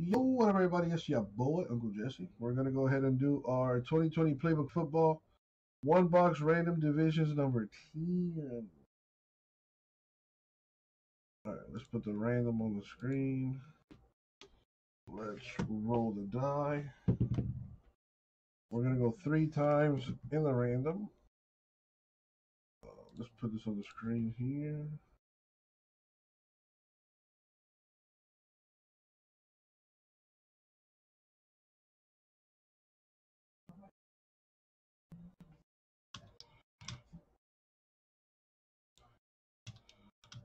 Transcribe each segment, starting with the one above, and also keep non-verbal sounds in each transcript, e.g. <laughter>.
Yo, what up, everybody? It's your boy, Uncle Jesse. We're going to go ahead and do our 2020 Playbook Football one box random divisions number 10. All right, let's put the random on the screen. Let's roll the die. We're going to go three times in the random. Uh, let's put this on the screen here.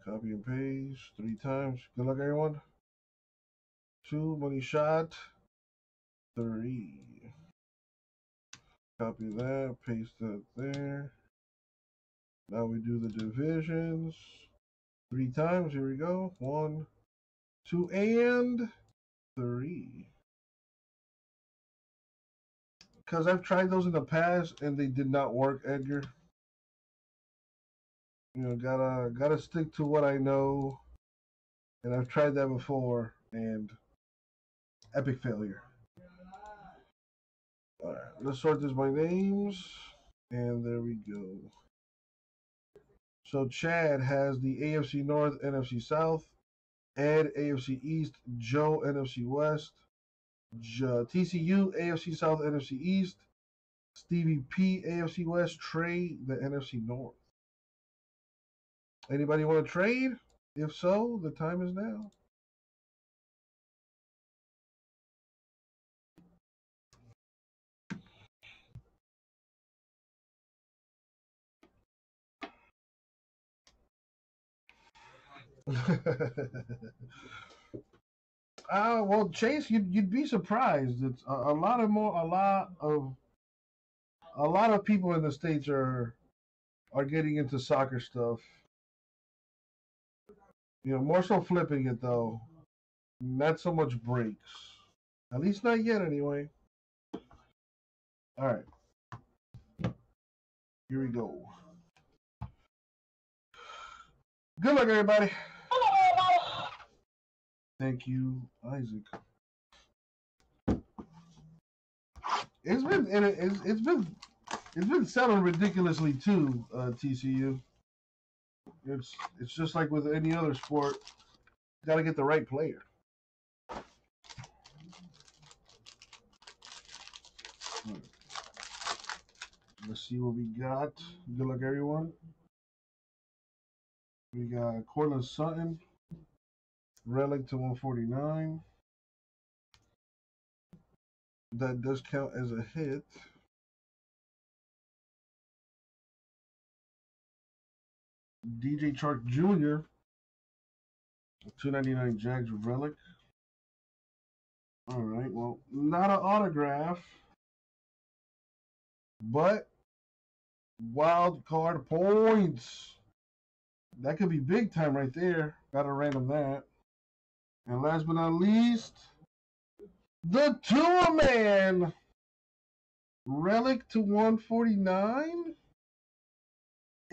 Copy and paste three times. Good luck, everyone. Two, money shot. Three. Copy that, paste that there. Now we do the divisions. Three times. Here we go. One, two, and three. Because I've tried those in the past and they did not work, Edgar. You know, gotta gotta stick to what I know, and I've tried that before, and epic failure. All right, let's sort this by names, and there we go. So Chad has the AFC North, NFC South, Ed AFC East, Joe NFC West, J- TCU AFC South, NFC East, Stevie P AFC West, Trey the NFC North. Anybody want to trade? If so, the time is now. <laughs> uh, well, Chase, you'd, you'd be surprised. It's a, a lot of more, a lot of, a lot of people in the states are are getting into soccer stuff. You know, more so flipping it though. Not so much breaks. At least not yet, anyway. All right. Here we go. Good luck, everybody. Thank you, Isaac. It's been it's, it's been it's been selling ridiculously too, uh, TCU. It's it's just like with any other sport. You Got to get the right player. Hmm. Let's see what we got. Good luck, everyone. We got Courtland Sutton, relic to 149. That does count as a hit. DJ Chark Jr. 299 Jags relic. All right, well, not an autograph, but wild card points. That could be big time right there. Got to random that. And last but not least, the Tua Man relic to 149.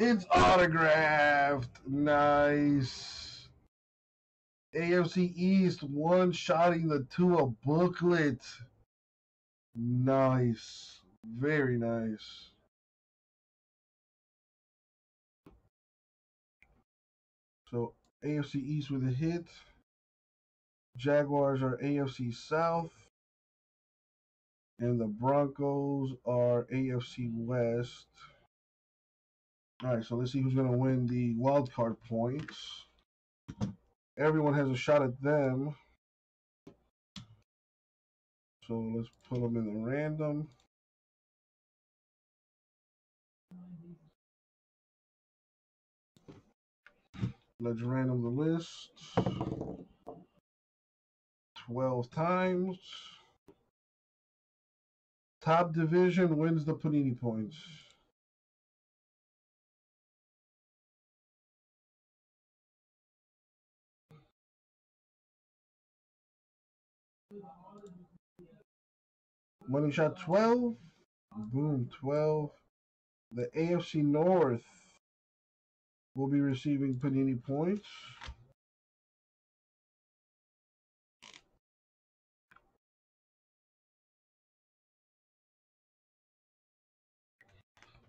It's autographed. Nice. AFC East one shotting the Tua booklet. Nice. Very nice. So AFC East with a hit. Jaguars are AFC South. And the Broncos are AFC West. All right, so let's see who's going to win the wild card points. Everyone has a shot at them. So let's put them in the random. Let's random the list. 12 times. Top division wins the Panini points. Money shot 12. Boom, 12. The AFC North will be receiving Panini points.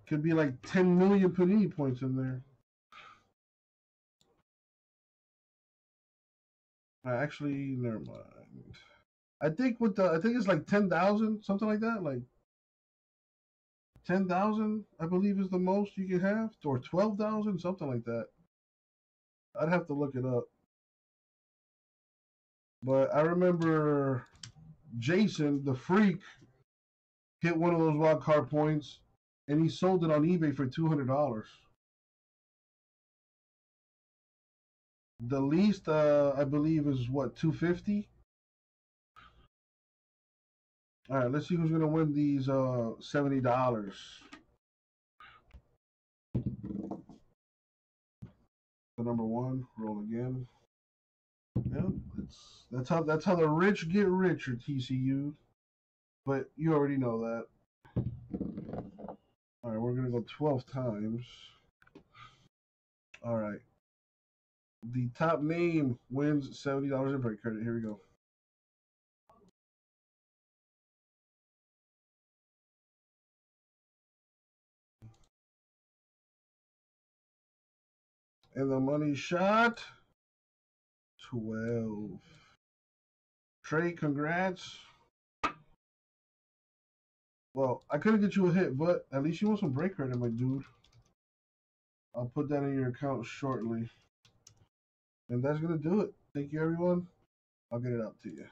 Could be like 10 million Panini points in there. Uh, actually, never mind. I think with the I think it's like 10,000, something like that. Like 10,000, I believe is the most you can have, or 12,000, something like that. I'd have to look it up. But I remember Jason, the freak, hit one of those wild card points, and he sold it on eBay for two hundred dollars. The least, uh, I believe, is what two fifty. All right, let's see who's gonna win these uh seventy dollars. The number one, roll again. Yeah, that's that's how that's how the rich get richer, TCU. But you already know that. All right, we're gonna go twelve times. All right. The top name wins seventy dollars in break credit. Here we go. And the money shot 12. Trey, congrats. Well, I couldn't get you a hit, but at least you want some break credit, my dude. I'll put that in your account shortly. And that's going to do it. Thank you, everyone. I'll get it out to you.